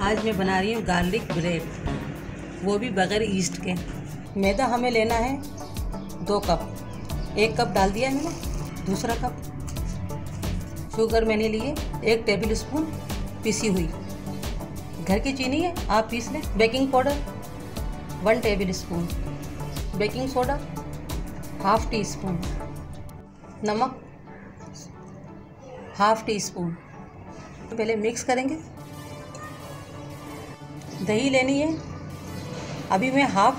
आज मैं बना रही हूँ गार्लिक ब्रेड। वो भी बग़ैर ईस्ट के। मैदा हमें लेना है दो कप। एक कप डाल दिया मैंने, दूसरा कप। शुगर मैंने लिए, एक टेबल स्पून पीसी हुई। घर की चीनी है, आप पीस लें। Baking powder, one table spoon. Baking soda, half tea spoon नमक, हाफ़ टी स्पून पहले मिक्स करेंगे। दही लेनी है। अभी मैं हाफ़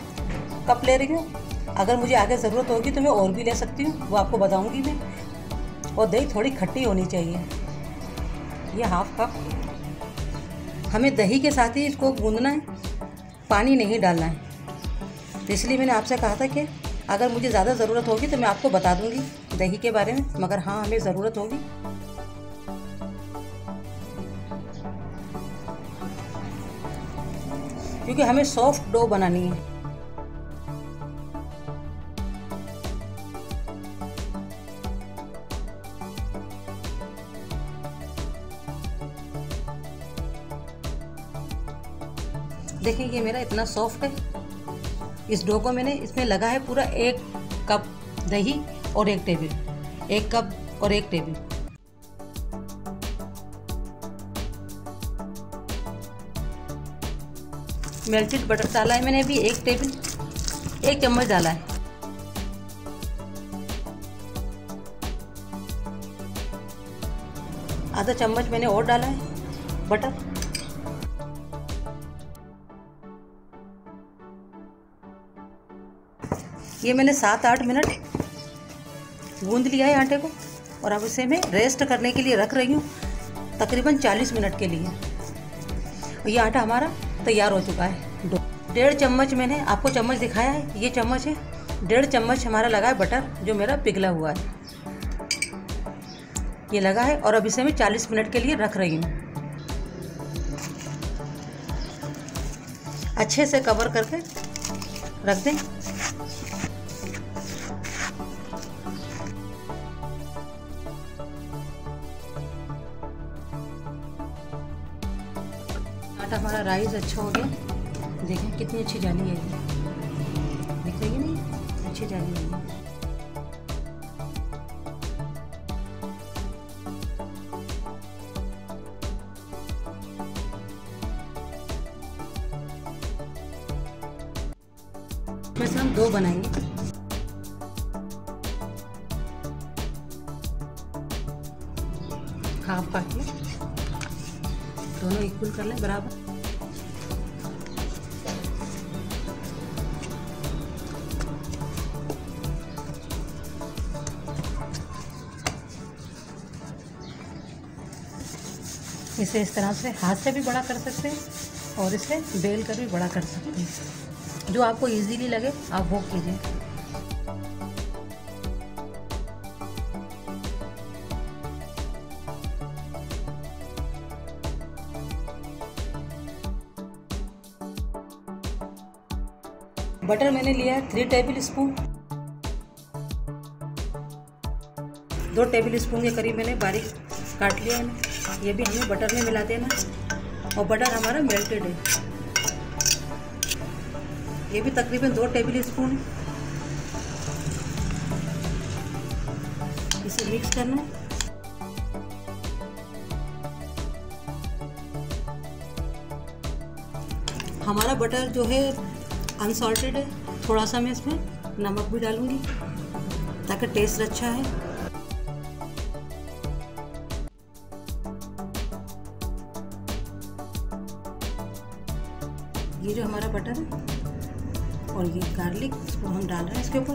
कप ले रही हूँ। अगर मुझे आगे ज़रूरत होगी तो मैं और भी ले सकती हूँ। वो आपको बताऊँगी मैं। और दही थोड़ी खट्टी होनी चाहिए। ये हाफ़ कप। हमें दही के साथ ही इसको गूंदना है। पानी नहीं डालना है। तो इसलिए मैंने आपसे कहा था कि अगर मुझे ज़्यादा ज़रूरत होगी तो मैं आपको बता दूँगी दही के बारे में, मगर हाँ हमें ज़रूरत होगी। क्योंकि हमें सॉफ्ट डो बनानी है। देखिए, ये मेरा इतना सॉफ्ट है। इस डो को मैंने इसमें लगा है पूरा एक कप दही और एक टेबल। एक कप और एक टेबल। मेल्टेड बटर डाला है मैंने अभी, एक टेबल, एक चम्मच डाला है। आधा चम्मच मैंने और डाला है बटर ये मैंने सात आठ मिनट गूंद लिया है आटे को और अब इसे मैं रेस्ट करने के लिए रख रही हूँ, तकरीबन 40 मिनट के लिए। ये आटा हमारा तैयार हो चुका है। डेढ़ चम्मच मैंने आपको चम्मच दिखाया है, ये चम्मच है। डेढ़ चम्मच हमारा लगा है बटर जो मेरा पिघला हुआ है। ये लगा है और अब इसे मैं 40 मिनट के लिए रख रही हूँ। अच्छे से कवर करके रख दें। राइस अच्छा हो गया। देखें कितनी अच्छी जाली है ये। दिख रही है नहीं? अच्छी जाली है इसमें हम दो बनाएँगे। हाफ़ काट लें दोनों इक्वल कर लें, बराबर। इसे इस तरह से हाथ से भी बड़ा कर सकते हैं और इसे बेल कर भी बड़ा कर सकते हैं। जो आपको इजीली लगे, आप वो कीजिए। बटर मैंने लिया है थ्री टेबल स्पून दो टेबल स्पून के करीब मैंने बारीक काट लिया है ये भी हमें बटर में मिला देना और बटर हमारा मेल्टेड है। ये भी तकरीबन दो टेबल स्पून इसे मिक्स करना। हमारा बटर जो है अनसॉल्टेड है। थोड़ा सा मैं इसमें नमक भी डालूँगी, ताकि टेस्ट अच्छा है। ये जो हमारा बटर है और ये गार्लिक इसको हम डाल रहे हैं इसके ऊपर।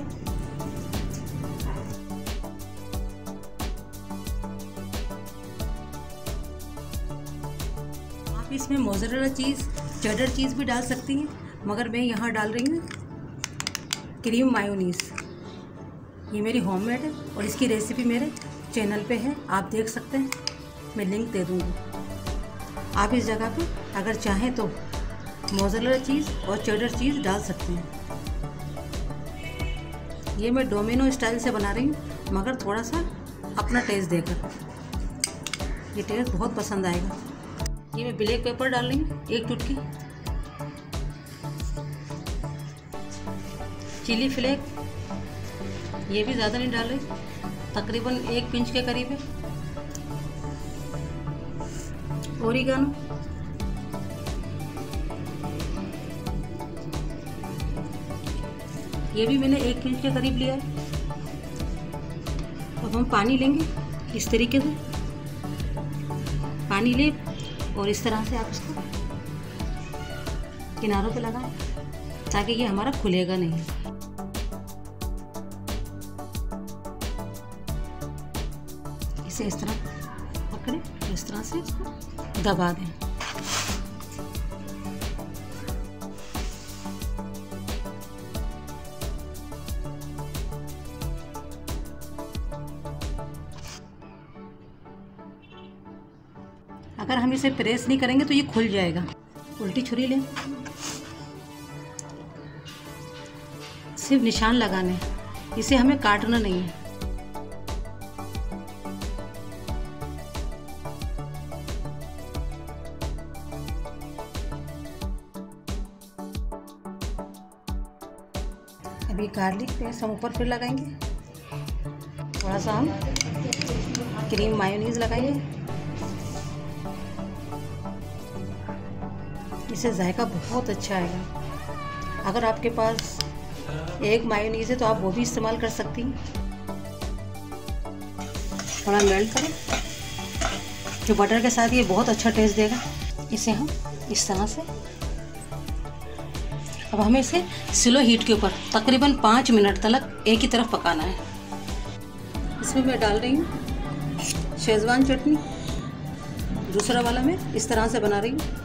आप इसमें मोजरेला चीज़ चेडर चीज़ भी डाल सकती हैं, मगर मैं यहाँ डाल रही हूँ क्रीम मायोनीस ये मेरी होममेड है और इसकी रेसिपी मेरे चैनल पे है, आप देख सकते हैं। मैं लिंक दे दूँगी। आप इस जगह पे अगर चाहें तो मोजरेला चीज़ और चेडर चीज़ डाल सकते हैं। ये मैं डोमिनो स्टाइल से बना रही हूँ, मगर थोड़ा सा अपना टेस्ट देकर। ये टेस्ट बहुत पसंद आएगा। ये मैं ब्लैक पेपर डाल रही हूँ, एक चुटकी। चिली फ्लेक ये भी ज़्यादा नहीं डाल रही। तकरीबन एक पिंच के करीब है। ओरिगानो। ये भी मैंने एक इंच के करीब लिया है। अब हम पानी लेंगे इस तरीके से। पानी ले और इस तरह से आप इसको किनारों पे लगाएँ ताकि ये हमारा खुलेगा नहीं। इसे इस तरह पकड़े इस तरह से इसको दबा दें। अगर हम इसे प्रेस नहीं करेंगे तो ये खुल जाएगा। उल्टी छुरी लें। सिर्फ़ निशान लगाने। इसे हमें काटना नहीं है। अभी गार्लिक पेस्ट हम ऊपर फिर लगाएँगे। थोड़ा सा हम क्रीम मायोनीज लगाएँगे। इससे जायका बहुत अच्छा आएगा। अगर आपके पास एक मायोनीज है तो आप वो भी इस्तेमाल कर सकती हैं। थोड़ा मेल्ट करें। जो बटर के साथ ये बहुत अच्छा टेस्ट देगा। इसे हम इस तरह से। अब हमें इसे स्लो हीट के ऊपर तकरीबन पाँच मिनट तक एक ही तरफ़ पकाना है। इसमें मैं डाल रही हूँ शेजवान चटनी। दूसरा वाला मैं इस तरह से बना रही हूँ।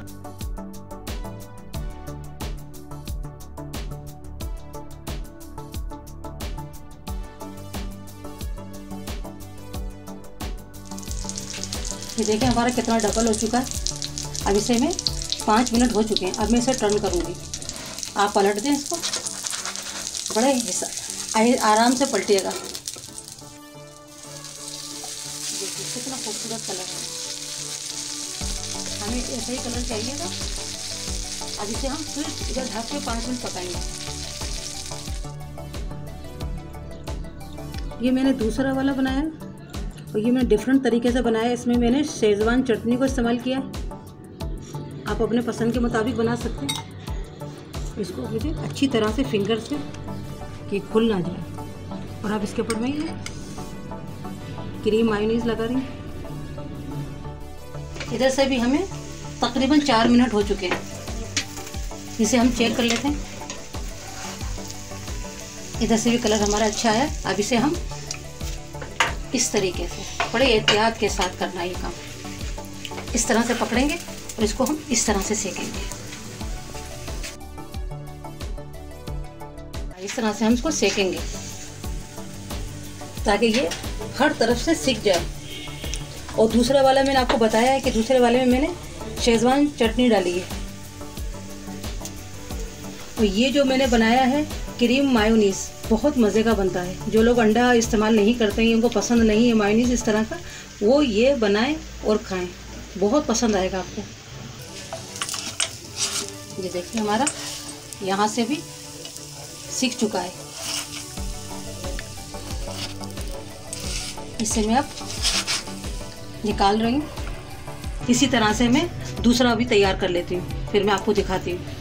ये देखें हमारा कितना डबल हो चुका है। अब इसे में पाँच मिनट हो चुके हैं। अब मैं इसे टर्न करूँगी। आप पलट दें इसको। बड़े आराम से पलटिएगा। देखिए, कितना खूबसूरत कलर है। हमें ऐसा ही कलर चाहिएगा अब इसे हम फिर इधर ढक के पाँच मिनट पकाएँगे। ये मैंने दूसरा वाला बनाया। और ये मैंने डिफरेंट तरीके से बनाया इसमें मैंने शेजवान चटनी को इस्तेमाल किया आप अपने पसंद के मुताबिक बना सकते हैं। इसको मुझे अच्छी तरह से फिंगर से कि खुल ना जाए। और अब इसके ऊपर मैं ये क्रीम मायोनीज लगा रही हूँ। इधर से भी हमें तकरीबन चार मिनट हो चुके हैं। इसे हम चेक कर लेते हैं। इधर से भी कलर हमारा अच्छा है। अब इसे हम इस तरीके से बड़े एहतियात के साथ करना ये काम। इस तरह से पकड़ेंगे और इसको हम इस तरह से सेकेंगे। इस तरह से हम इसको सेकेंगे, ताकि ये हर तरफ़ से सीख जाए। और दूसरा वाला मैंने आपको बताया है कि दूसरे वाले में मैंने शेजवान चटनी डाली है। और ये जो मैंने बनाया है क्रीम मायोनीस बहुत मज़े का बनता है। जो लोग अंडा इस्तेमाल नहीं करते हैं, उनको पसंद नहीं है मायोनीस इस तरह का, वो ये बनाएँ और खाएँ। बहुत पसंद आएगा आपको। ये देखिए हमारा, यहाँ से भी सीख चुका है। इसे मैं अब निकाल रही हूँ। इसी तरह से मैं दूसरा भी तैयार कर लेती हूँ। फिर मैं आपको दिखाती हूँ।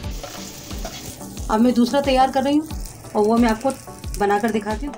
अब मैं दूसरा तैयार कर रही हूँ और वो मैं आपको बनाकर दिखाती हूँ।